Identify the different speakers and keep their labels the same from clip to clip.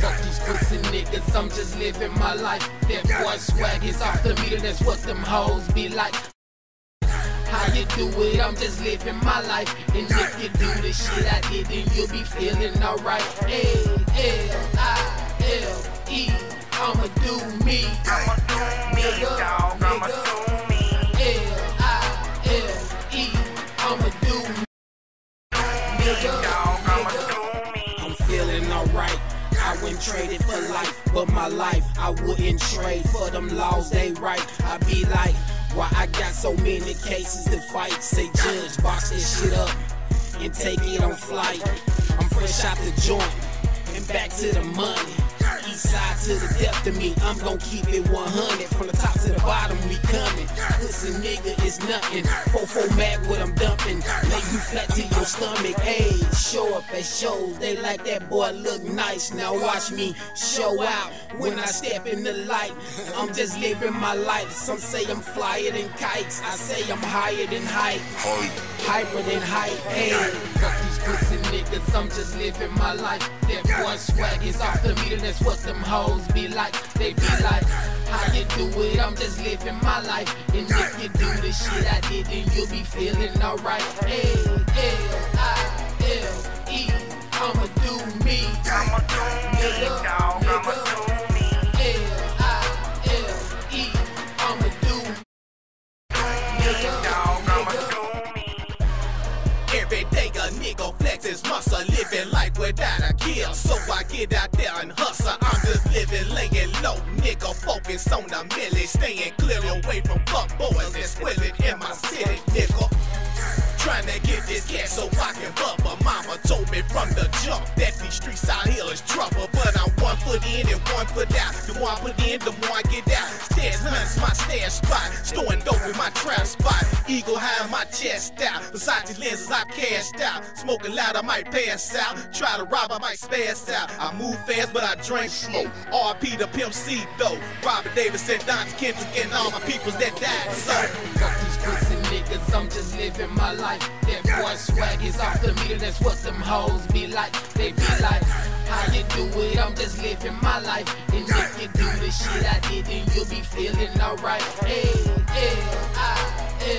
Speaker 1: Fuck these pussy niggas, I'm just living my life. That boy swag is off the meter, that's what them hoes be like. How you do it, I'm just living my life. And if you do the shit I did, then you'll be feeling alright. A L I L E, I'ma do me.
Speaker 2: I'ma do me,
Speaker 1: my life I wouldn't trade for them laws they write. I be like, why I got so many cases to fight? Say judge, box this shit up and take it on flight. I'm fresh out the joint and back to the money. East side to the depth of me, I'm gon' keep it 100 from the top to the bottom. We coming. Pussy nigga is nothing. 4-4 mag what I'm you flat to your stomach. Hey, show up at shows. They like that boy look nice. Now watch me show out when I step in the light. I'm just living my life. Some say I'm flyer than kites. I say I'm higher than height. Hyper than height. Hey, fuck these pussy niggas. I'm just living my life. That boy swag is off the meter. That's what them hoes be like. They be like, how you do it? I'm just living my life. And if you do the shit I did, then you'll be feeling alright. A L I L E, I'ma do me.
Speaker 2: I'ma do me,
Speaker 1: Nigga,
Speaker 2: dog. I'ma do me.
Speaker 1: L I L E, I'ma do me.
Speaker 2: Dog, I'ma do me.
Speaker 3: Every day a nigga flex his muscle, living life without a kill. So I get out there and hustle. On the millie, staying clear away from fuck boys and squilling in my city, nigga. Trying to get this cash so I can bubble. Mama told me from the jump that these streets out here is trouble. But I'm one foot in and one foot out. The more I put in, the more I get out. Stairs hunts my stash spot. Storing dope in my trap spot. Eagle high in my chest out. Versace lenses, I cashed out. Smoking loud, I might pass out. Try to rob, I might spaz out. I move fast, but I drink slow. RP to Pimp C though. Robert Davis and Dante Kendrick and all my peoples that died. So.
Speaker 1: Fuck these pussy niggas, I'm just living my life. That boy swag is off the meter, that's what them hoes be like. They be like, how you do it? I'm just living my life. And if you do the shit I did, then you'll be feeling alright. A L I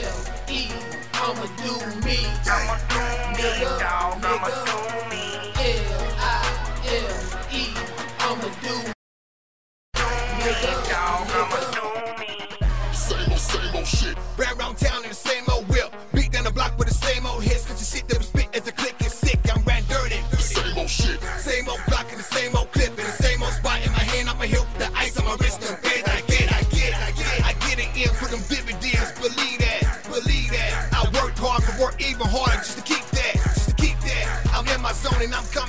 Speaker 1: L E, I'ma do me.
Speaker 2: I'ma do me,
Speaker 1: Nigga,
Speaker 2: dog. I'ma do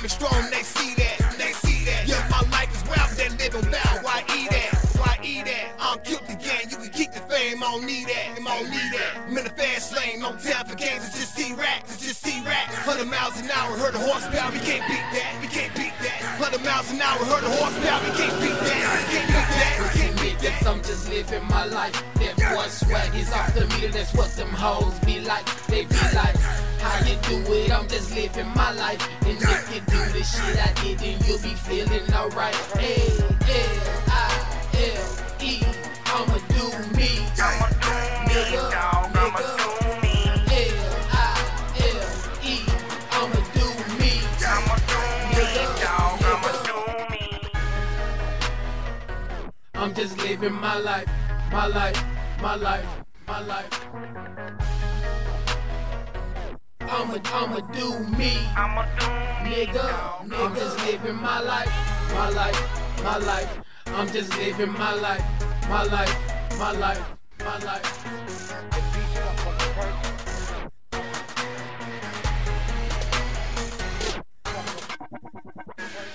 Speaker 3: and strong. They see that, they see that. Yeah, my life is wild, that living bound. Why eat that? Why eat that? I'm killed again. You can keep the fame. I don't need that. I don't need that. I'm in the fast lane. No time for games. It's just T-Rack. It's just T-Rack. 100 miles an hour. Heard the horsepower. We can't beat that. We can't beat that. 100 miles an hour. Heard a horsepower. We can't beat that. We can't beat that. We can't that.
Speaker 1: I'm just living my life. That boy swag is off the meter, that's what them hoes be like. They be like, how you do it? I'm just living my life. And if you do the shit I did, then you'll be feeling alright. A L I L E.
Speaker 2: I'ma do me,
Speaker 1: I'm just living my life, my life, my life, my life. I'ma, I'ma do me,
Speaker 2: I'ma do me,
Speaker 1: nigga.
Speaker 2: dog.
Speaker 1: I'm just living my life, my life, my life. I'm just living my life, my life, my life, my life.